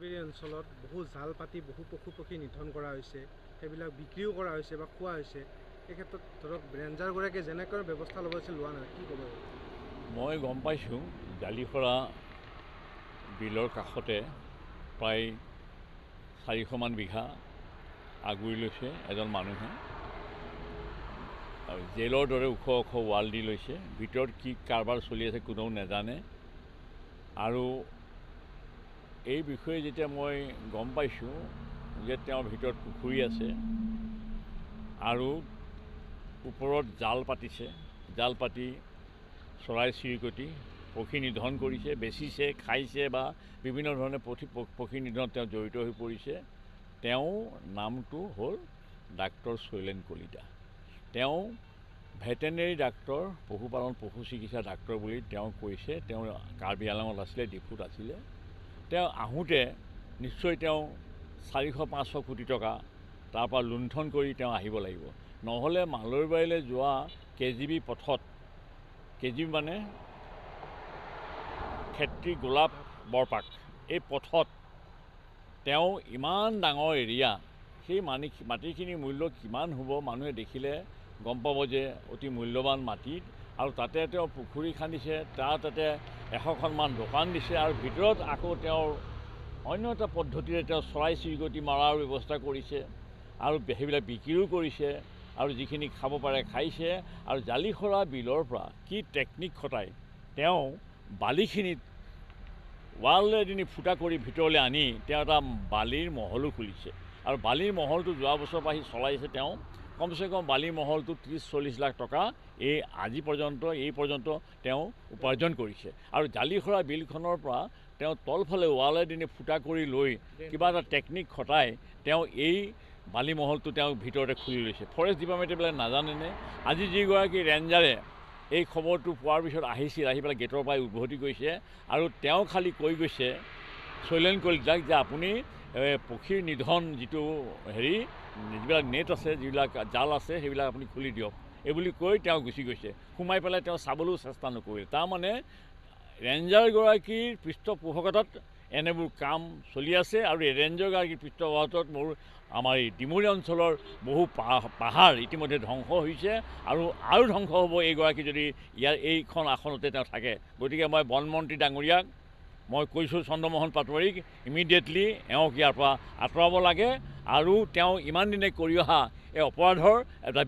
বেৰি অঞ্চলত বহু জাল পাতি বহু পশু পক্ষী নিধন কৰা হৈছে সেইবিলাক বিক্ৰীও কৰা হৈছে বা খোৱা হৈছে। এই ক্ষেত্ৰত ধৰক ৰেঞ্জাৰগৰাকীয়ে যেনেকৈ ব্যৱস্থা ল'ব লাগিছিল লোৱা নাই। কি ক'ব মই গম পাইছোঁ জালিখৰা বিলৰ কাষতে প্ৰায় চাৰিশমান বিঘা আগুৰি লৈছে এজন মানুহে। আৰু জেলৰ দৰে ওখ ওখ ৱাল দি লৈছে। ভিতৰত কি কাৰবাৰ চলি আছে কোনেও নাজানে। আৰু এই বিষয়ে যেতিয়া মই গম পাইছোঁ যে তেওঁৰ ভিতৰত পুখুৰী আছে আৰু ওপৰত জাল পাতিছে জাল পাতি চৰাই চিৰিকটি পক্ষী নিধন কৰিছে বেচিছে খাইছে বা বিভিন্ন ধৰণে পক্ষী পক্ষী নিধনত তেওঁ জড়িত হৈ পৰিছে তেওঁৰ নামটো হ'ল ডাক্তৰ শৈলেন কলিতা। তেওঁ ভেটেনেৰী ডাক্তৰ পশুপালন পশু চিকিৎসা ডাক্তৰ বুলি তেওঁ কৈছে তেওঁ কাৰ্বি আংলঙত আছিলে ডিফুত আছিলে। তেওঁ আহোঁতে নিশ্চয় তেওঁ চাৰিশ পাঁচশ কোটি টকা তাৰপৰা লুণ্ঠন কৰি তেওঁ আহিব লাগিব। নহ'লে মালৈবাৰীলৈ যোৱা কে জি বি পথত কে জি বি মানে খেত্ৰী গোলাপ বৰপাক এই পথত তেওঁ ইমান ডাঙৰ এৰিয়া সেই মানি মাটিখিনিৰ মূল্য কিমান হ'ব মানুহে দেখিলে গম পাব যে অতি মূল্যৱান মাটিত আৰু তাতে তেওঁ পুখুৰী খান্দিছে তাৰ তাতে এশখনমান দোকান দিছে আৰু ভিতৰত আকৌ তেওঁৰ অন্য এটা পদ্ধতিৰে তেওঁ চৰাই চিৰিকটি মৰাৰ ব্যৱস্থা কৰিছে আৰু সেইবিলাক বিক্ৰীও কৰিছে আৰু যিখিনি খাব পাৰে খাইছে আৰু জালিখৰা বিলৰ পৰা কি টেকনিক খটাই তেওঁ বালিখিনিত ৱালেদি নি ফুটা কৰি ভিতৰলৈ আনি তেওঁ এটা বালিৰ মহলো খুলিছে। আৰু বালিৰ মহলটো যোৱা বছৰৰ পৰা সি চলাইছে তেওঁ। কমচে কম বালিৰ মহলটো ত্ৰিছ চল্লিছ লাখ টকা এই আজি পৰ্যন্ত এই পৰ্যন্ত তেওঁ উপাৰ্জন কৰিছে। আৰু জালিখৰা বিলখনৰ পৰা তেওঁ তলফালে ৱালেদি নি ফুটা কৰি লৈ কিবা এটা টেকনিক খটাই তেওঁ এই বালি মহলটো তেওঁ ভিতৰতে খুলি লৈছে। ফৰেষ্ট ডিপাৰ্টমেণ্টে বোলে নাজানেনে? আজি যিগৰাকী ৰেঞ্জাৰে এই খবৰটো পোৱাৰ পিছত আহিছিল আহি পেলাই গেটৰ পৰাই উদ্ভতি গৈছে আৰু তেওঁ খালি কৈ গৈছে শৈলেন কলিতাক যে আপুনি পক্ষীৰ নিধন যিটো হেৰি যিবিলাক নেট আছে যিবিলাক জাল আছে সেইবিলাক আপুনি খুলি দিয়ক। এই বুলি কৈ তেওঁ গুচি গৈছে। সোমাই পেলাই তেওঁ চাবলৈও চেষ্টা নকৰিলে। তাৰমানে ৰেঞ্জাৰগৰাকীৰ পৃষ্ঠপোষকতাত এনেবোৰ কাম চলি আছে আৰু এই ৰেঞ্জাৰগৰাকীৰ পৃষ্ঠপোষকতাত মোৰ আমাৰ এই ডিমৰি অঞ্চলৰ বহু পাহাৰ ইতিমধ্যে ধ্বংস হৈছে আৰু আৰু ধ্বংস হ'ব। এইগৰাকী যদি ইয়াৰ এইখন আসনতে তেওঁ থাকে। গতিকে মই বনমন্ত্ৰী ডাঙৰীয়াক মই কৈছোঁ চন্দ্ৰমোহন পাটোৱাৰীক ইমিডিয়েটলি এওঁক ইয়াৰ পৰা আঁতৰাব লাগে আৰু তেওঁ ইমান দিনে কৰি অহা এই অপৰাধৰ এটা